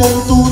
孤独